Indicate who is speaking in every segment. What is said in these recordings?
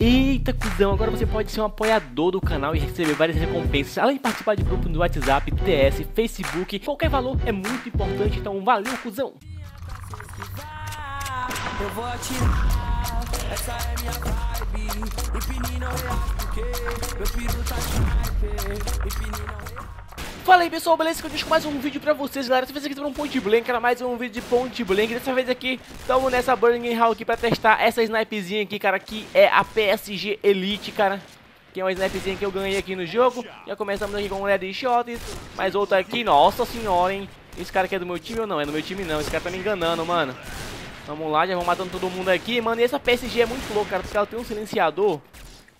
Speaker 1: Eita, cuzão, agora você pode ser um apoiador do canal e receber várias recompensas, além de participar de grupos no WhatsApp, TS, Facebook, qualquer valor é muito importante, então valeu, cuzão! Fala aí pessoal, beleza? Eu deixo mais um vídeo pra vocês, galera. Dessa vez aqui tá um Point Blank, era mais um vídeo de Point Blank. Dessa vez aqui, estamos nessa Burning Hall aqui pra testar essa snipezinha aqui, cara, que é a PSG Elite, cara. Que é uma snipezinha que eu ganhei aqui no jogo. Já começamos aqui com um Red Shots, mais outra aqui, nossa senhora, hein. Esse cara aqui é do meu time ou não? É do meu time não, esse cara tá me enganando, mano. Vamos lá, já vamos matando todo mundo aqui. Mano, e essa PSG é muito louca, cara, porque ela tem um silenciador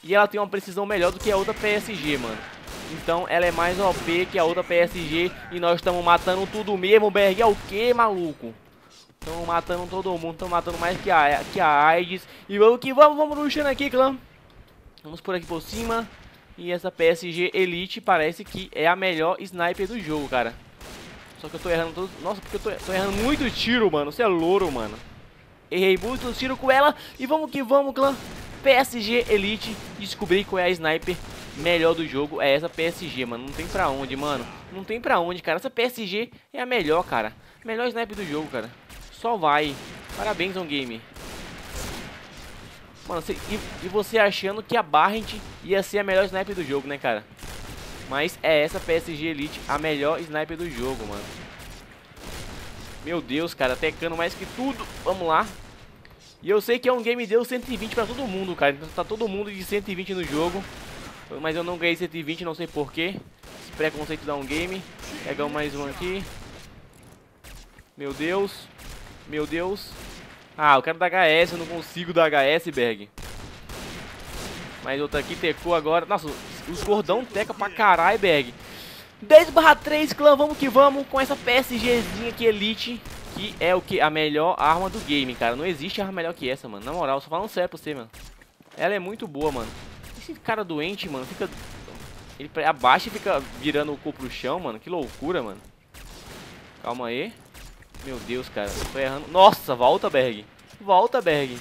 Speaker 1: e ela tem uma precisão melhor do que a outra PSG, mano. Então ela é mais OP que a outra PSG. E nós estamos matando tudo mesmo, Berg. É o que, maluco? Estamos matando todo mundo. Estamos matando mais que a, que a AIDS. E vamos que vamos, vamos rushando aqui, clã. Vamos por aqui por cima. E essa PSG Elite parece que é a melhor sniper do jogo, cara. Só que eu tô errando todos... Nossa, porque eu tô, tô errando muito tiro, mano. Você é louro, mano. Errei muito tiro com ela. E vamos que vamos, clã. PSG Elite. Descobri qual é a sniper melhor do jogo é essa PSG, mano. Não tem pra onde, mano. Não tem pra onde, cara. Essa PSG é a melhor, cara. Melhor sniper do jogo, cara. Só vai. Parabéns, On Game. Mano, e, e, você achando que a Barrent ia ser a melhor sniper do jogo, né, cara? Mas é essa PSG Elite a melhor sniper do jogo, mano. Meu Deus, cara. Tecando mais que tudo. Vamos lá. E eu sei que é um game deu 120 pra todo mundo, cara. Então tá todo mundo de 120 no jogo. Mas eu não ganhei 120, não sei porquê. Esse preconceito dá um game. Pegamos mais um aqui. Meu Deus. Meu Deus. Ah, eu quero dar HS, eu não consigo dar HS, Berg. Mais outra aqui, tecou agora. Nossa, os cordão teca pra caralho, Berg. 10 barra 3, clã, vamos que vamos com essa PSGzinha aqui, Elite. Que é o que? A melhor arma do game, cara. Não existe arma melhor que essa, mano. Na moral, só falando sério pra você, mano. Ela é muito boa, mano. Esse cara doente, mano, fica... Ele abaixa e fica virando o corpo pro chão, mano. Que loucura, mano. Calma aí. Meu Deus, cara. tô errando. Nossa, volta, Berg. Volta, Berg.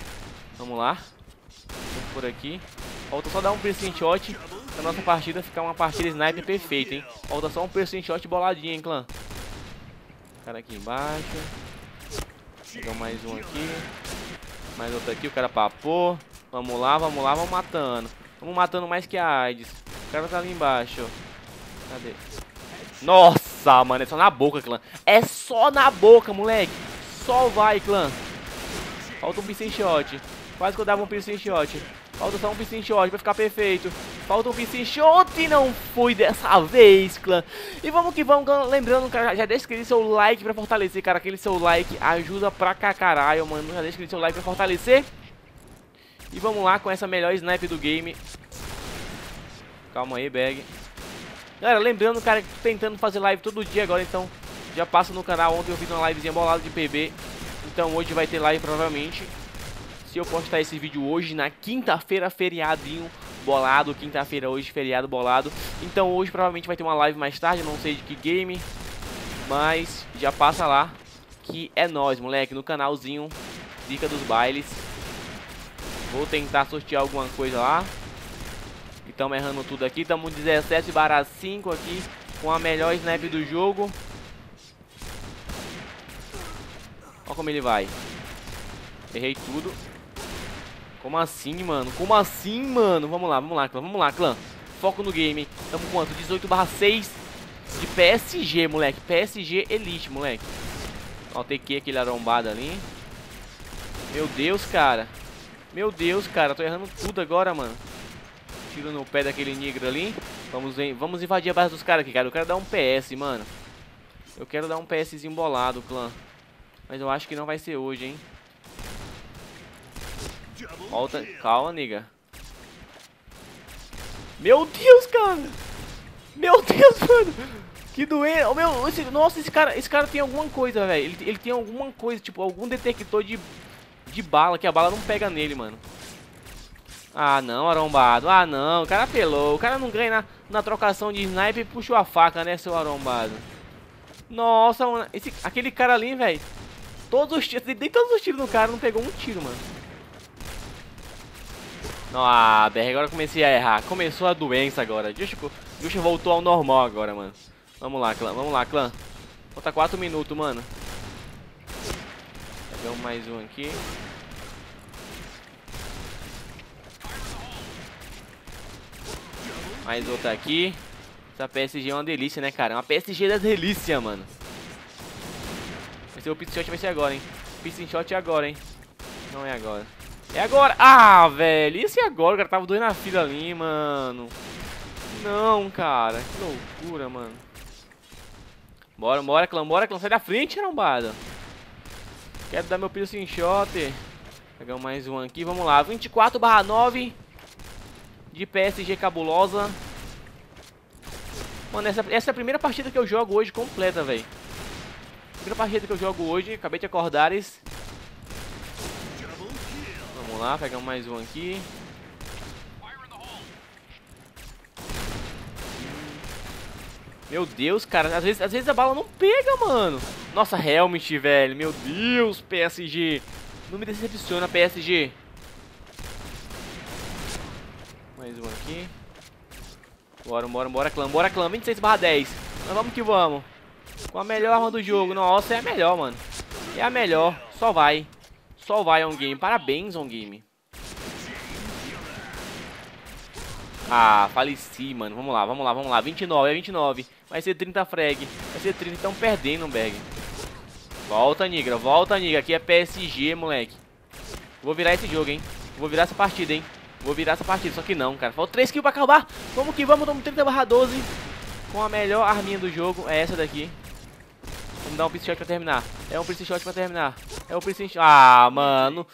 Speaker 1: Vamos lá. Vamos por aqui. Falta só dar um piercing shot pra nossa partida ficar uma partida sniper perfeita, hein. Falta só um piercing shot boladinho, hein, clã. Cara aqui embaixo. Pegar mais um aqui. Mais outro aqui, o cara papou. Vamos lá, vamos lá, vamos matando. Vamos matando mais que a AIDS. O cara tá ali embaixo. Cadê? Nossa, mano, é só na boca, clã. É só na boca, moleque. Só vai, clã. Falta um piscine shot. Quase que eu dava um piscine shot. Falta só um piscine shot pra ficar perfeito. Falta um piscine shot e não foi dessa vez, clã. E vamos que vamos. Lembrando, cara, já deixa aquele seu like pra fortalecer, cara. Aquele seu like ajuda pra caralho, mano. Já deixa aquele seu like pra fortalecer. E vamos lá com essa melhor snipe do game. Calma aí, bag. Galera, lembrando, cara, tentando fazer live todo dia agora, então já passa no canal. Ontem eu fiz uma livezinha bolada de PB. Então hoje vai ter live provavelmente. Se eu postar esse vídeo hoje, na quinta-feira, feriadinho bolado. Quinta-feira hoje, feriado bolado. Então hoje provavelmente vai ter uma live mais tarde, não sei de que game. Mas já passa lá, que é nós, moleque, no canalzinho Dica dos Bailes. Vou tentar sortear alguma coisa lá. Estamos errando tudo aqui. Estamos 17 barra 5 aqui. Com a melhor snap do jogo. Olha como ele vai. Errei tudo. Como assim, mano? Como assim, mano? Vamos lá, vamos lá, clã. Vamos lá, clã. Foco no game. Estamos quanto? 18 barra 6 de PSG, moleque. PSG Elite, moleque. Ó, o TQ, aquele arrombado ali. Meu Deus, cara. Meu Deus, cara, tô errando tudo agora, mano. Tiro no pé daquele negro ali. Vamos, vamos invadir a base dos caras aqui, cara. Eu quero dar um PS, mano. Eu quero dar um PS embolado, clã. Mas eu acho que não vai ser hoje, hein. Volta. Calma, nigga. Meu Deus, cara. Meu Deus, mano. Que doente. Oh, meu, esse, nossa, esse cara, esse cara tem alguma coisa, velho. Ele, ele tem alguma coisa, tipo, algum detector de de bala, que a bala não pega nele, mano. Ah, não, arrombado. Ah, não, o cara apelou. O cara não ganha na, na trocação de sniper e puxou a faca, né, seu arrombado. Nossa, mano. Esse, aquele cara ali, velho. Todos os tiros, dei todos os tiros no cara, não pegou um tiro, mano. Ah, BR, agora comecei a errar. Começou a doença agora. Justo, Justo voltou ao normal agora, mano. Vamos lá, clã. Vamos lá, clã. Falta 4 minutos, mano. Pegamos mais um aqui. Mais outra aqui. Essa PSG é uma delícia, né, cara? É uma PSG da delícia, mano. Vai ser o pit shot, vai ser agora, hein? Pit shot é agora, hein? Não é agora. É agora! Ah, velho! É agora? O cara tava doendo na fila ali, mano. Não, cara. Que loucura, mano. Bora, bora, clã, bora, clã. Sai da frente, arrombada. Quero dar meu piercing shot. Pegar mais um aqui, vamos lá. 24 barra 9 de PSG cabulosa. Mano, essa, essa é a primeira partida que eu jogo hoje completa, velho. Primeira partida que eu jogo hoje. Acabei de acordar. Vamos lá, pegar mais um aqui. Meu Deus, cara, às vezes, às vezes a bala não pega, mano. Nossa, Helmet, velho. Meu Deus, PSG. Não me decepciona, PSG. Mais um aqui. Bora, bora, bora, clã, bora, clã. 26 barra 10. Mas vamos que vamos. Com a melhor arma do jogo. Nossa, é a melhor, mano. É a melhor. Só vai. Só vai, On Game. Parabéns, On Game. Ah, faleci, mano. Vamos lá, vamos lá, vamos lá. 29, é 29. Vai ser 30 frag. Vai ser 30. Estão perdendo, Berg. Volta, Nigra. Volta, Nigra. Aqui é PSG, moleque. Vou virar esse jogo, hein. Vou virar essa partida, hein. Vou virar essa partida. Só que não, cara. Falta 3 kills pra acabar. Vamos que vamos. Estamos 30 barra 12. Com a melhor arminha do jogo. É essa daqui. Vamos dar um pistol shot pra terminar. É um pistol shot pra terminar. É um shot. Ah, mano.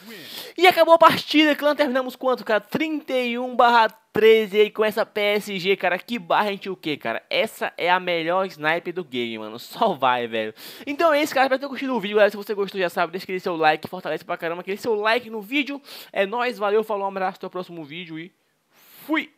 Speaker 1: E acabou a partida, clã. Terminamos quanto, cara? 31 barra 13 aí com essa PSG, cara. Que barra gente o que, cara? Essa é a melhor sniper do game, mano. Só vai, velho. Então é isso, cara. Espero ter curtido o vídeo, galera. Se você gostou, já sabe, deixa aquele seu like. Fortalece pra caramba aquele seu like no vídeo. É nóis, valeu, falou, um abraço. Até o próximo vídeo e fui!